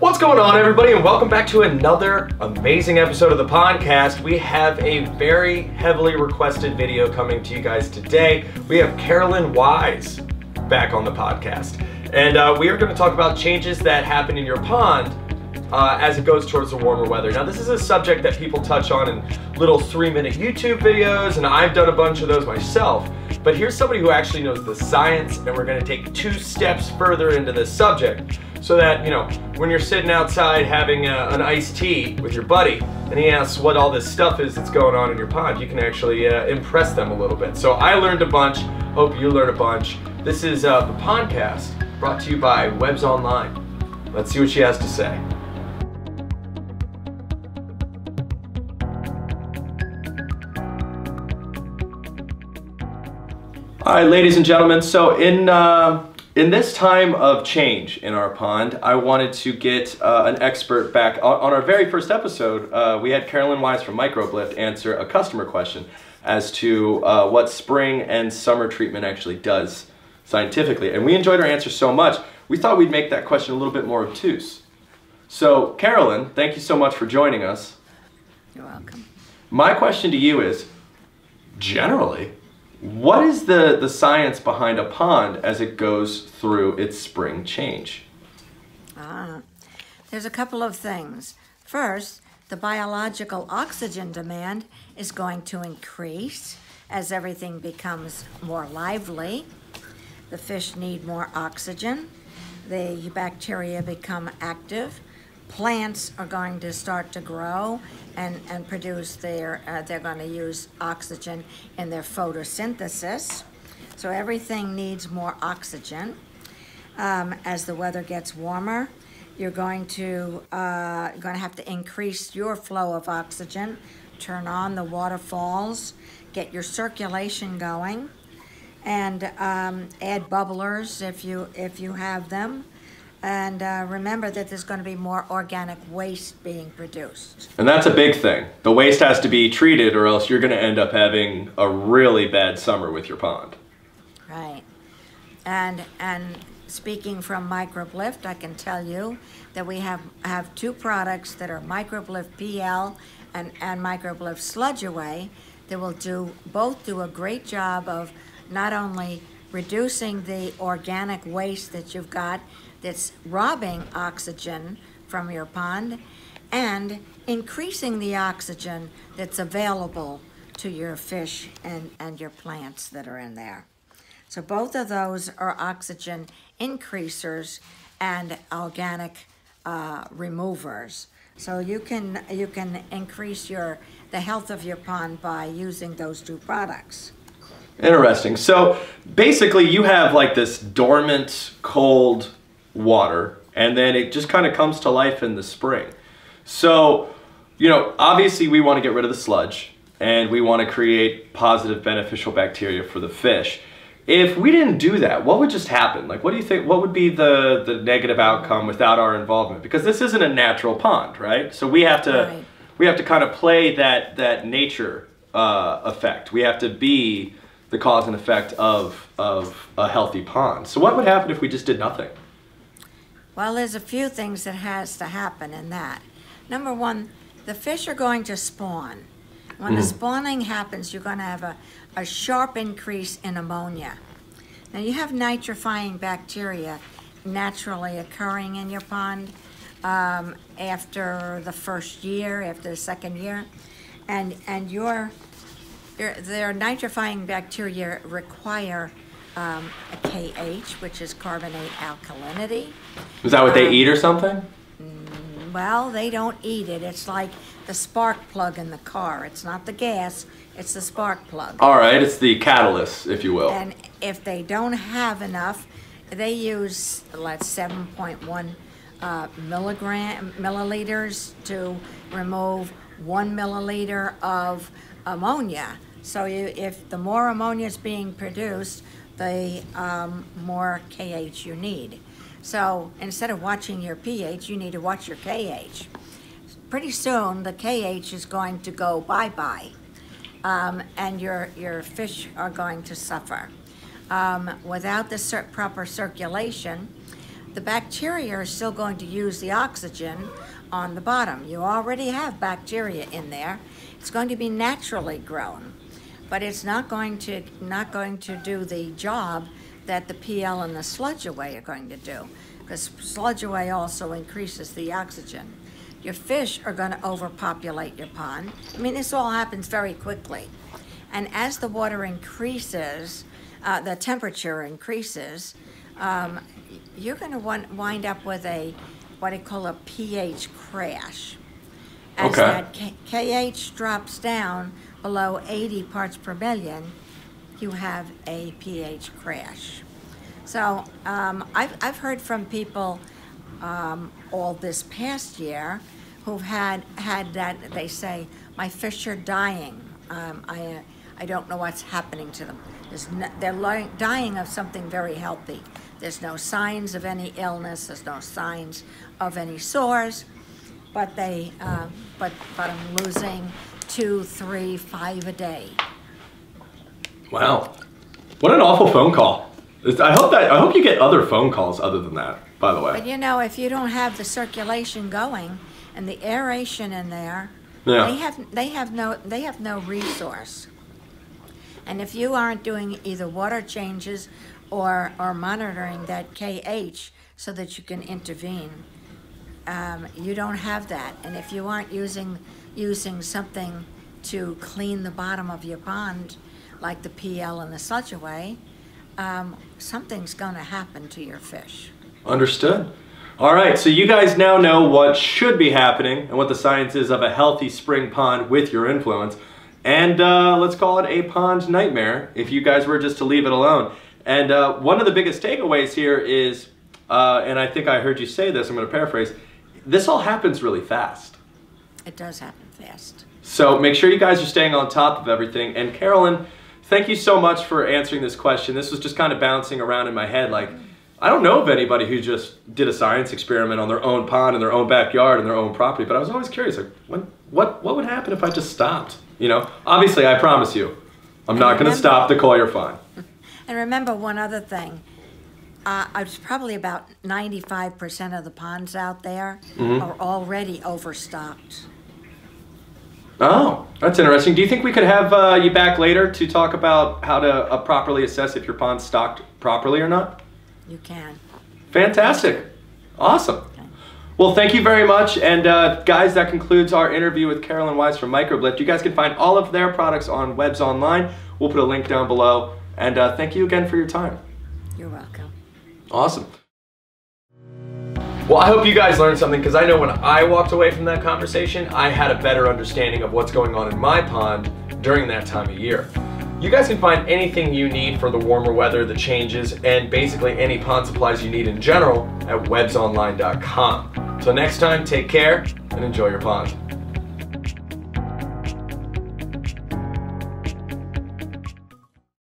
What's going on, everybody, and welcome back to another amazing episode of the PondCast. We have a very heavily requested video coming to you guys today. We have Carolyn Weise back on the PondCast, and uh, we are going to talk about changes that happen in your pond uh, as it goes towards the warmer weather. Now, this is a subject that people touch on in little three minute YouTube videos, and I've done a bunch of those myself. But here's somebody who actually knows the science, and we're going to take two steps further into this subject so that, you know, when you're sitting outside having a, an iced tea with your buddy and he asks what all this stuff is that's going on in your pond, you can actually uh, impress them a little bit. So I learned a bunch. Hope you learned a bunch. This is uh, the PondCast brought to you by Webs Online. Let's see what she has to say. All right, ladies and gentlemen. So in uh, in this time of change in our pond, I wanted to get uh, an expert back. On, on, our very first episode, uh, we had Carolyn Weise from Microbe Lift answer a customer question as to uh, what spring and summer treatment actually does scientifically. And we enjoyed her answer so much, we thought we'd make that question a little bit more obtuse. So, Carolyn, thank you so much for joining us. You're welcome. My question to you is, generally, what is the, the science behind a pond as it goes through its spring change? Ah, there's a couple of things. First, the biological oxygen demand is going to increase as everything becomes more lively. The fish need more oxygen. The bacteria become active plants are going to start to grow and, and produce their, uh, they're going to use oxygen in their photosynthesis. So everything needs more oxygen. Um, as the weather gets warmer, you're going to, uh, going to have to increase your flow of oxygen, turn on the waterfalls, get your circulation going, and um, add bubblers if you, if you have them. And uh, remember that there's going to be more organic waste being produced. And that's a big thing. The waste has to be treated or else you're going to end up having a really bad summer with your pond. Right. And, and speaking from Microbe Lift, I can tell you that we have, have two products that are Microbe Lift PL and, and Microbe Lift Sludge Away that will do both do a great job of not only reducing the organic waste that you've got that's robbing oxygen from your pond and increasing the oxygen that's available to your fish and, and your plants that are in there. So both of those are oxygen increasers and organic uh, removers. So you can you can increase your the health of your pond by using those two products. Interesting. So basically you have like this dormant, cold water and then it just kind of comes to life in the spring. So, you know, obviously we want to get rid of the sludge and we want to create positive beneficial bacteria for the fish. If we didn't do that, what would just happen? Like, what do you think, what would be the, the negative outcome without our involvement? Because this isn't a natural pond, right? So we have to, right. we have to kind of play that, that nature uh, effect. We have to be the cause and effect of, of a healthy pond. So what would happen if we just did nothing? Well, there's a few things that has to happen in that. Number one, the fish are going to spawn. When mm. the mm-hmm. spawning happens, you're going to have a, a sharp increase in ammonia. Now, you have nitrifying bacteria naturally occurring in your pond um, after the first year, after the second year, and and your their nitrifying bacteria require um, a KH, which is carbonate alkalinity. Is that what um, they eat or something? Mm, well, they don't eat it. It's like the spark plug in the car. It's not the gas, it's the spark plug. All right, it's the catalyst, if you will. And if they don't have enough, they use, let's 7.1 uh, milligram, milliliters to remove one milliliter of ammonia. So you, if the more ammonia is being produced, the um, more KH you need. So instead of watching your pH, you need to watch your KH. Pretty soon, the KH is going to go bye-bye, um, and your, your fish are going to suffer. Um, without the proper circulation, the bacteria are still going to use the oxygen on the bottom. You already have bacteria in there. It's going to be naturally grown, but it's not going to not going to do the job that the PL and the sludge away are going to do, because sludge away also increases the oxygen. Your fish are going to overpopulate your pond. I mean, this all happens very quickly. And as the water increases, uh, the temperature increases, um, you're going to wind up with a what I call a pH crash. As okay. that KH drops down below 80 parts per million, you have a pH crash. So um, I've, I've heard from people um, all this past year who've had had that they say my fish are dying. Um, I I don't know what's happening to them. No, they're dying of something very healthy. There's no signs of any illness. There's no signs of any sores, but they uh, but but I'm losing two, three, five a day. Wow, what an awful phone call. I hope that I hope you get other phone calls other than that. By the way, but you know, if you don't have the circulation going and the aeration in there, yeah. they have they have no they have no resource. And if you aren't doing either water changes or, or monitoring that KH so that you can intervene, um, you don't have that. And if you aren't using, using something to clean the bottom of your pond, like the PL and the sludge away, um, something's going to happen to your fish. Understood. All right, so you guys now know what should be happening and what the science is of a healthy spring pond with your influence and uh, let's call it a pond nightmare if you guys were just to leave it alone. And uh, one of the biggest takeaways here is, uh, and I think I heard you say this, I'm going to paraphrase, this all happens really fast. It does happen fast. So make sure you guys are staying on top of everything. And Carolyn, thank you so much for answering this question. This was just kind of bouncing around in my head like, I don't know of anybody who just did a science experiment on their own pond in their own backyard and their own property, but I was always curious, like, when, what, what would happen if I just stopped? You know, obviously, I promise you, I'm not going to stop the call. You're fine. And remember one other thing. Uh, it's probably about 95% of the ponds out there mm-hmm. are already overstocked. Oh, that's interesting. Do you think we could have uh, you back later to talk about how to uh, properly assess if your pond's stocked properly or not? You can. Fantastic. Awesome. Well, thank you very much. And uh, guys, that concludes our interview with Carolyn Weise from Microbe Lift. You guys can find all of their products on Webs Online. We'll put a link down below. And uh, thank you again for your time. You're welcome. Awesome. Well, I hope you guys learned something because I know when I walked away from that conversation, I had a better understanding of what's going on in my pond during that time of year. You guys can find anything you need for the warmer weather, the changes, and basically any pond supplies you need in general at websonline.com. So next time, take care and enjoy your pond.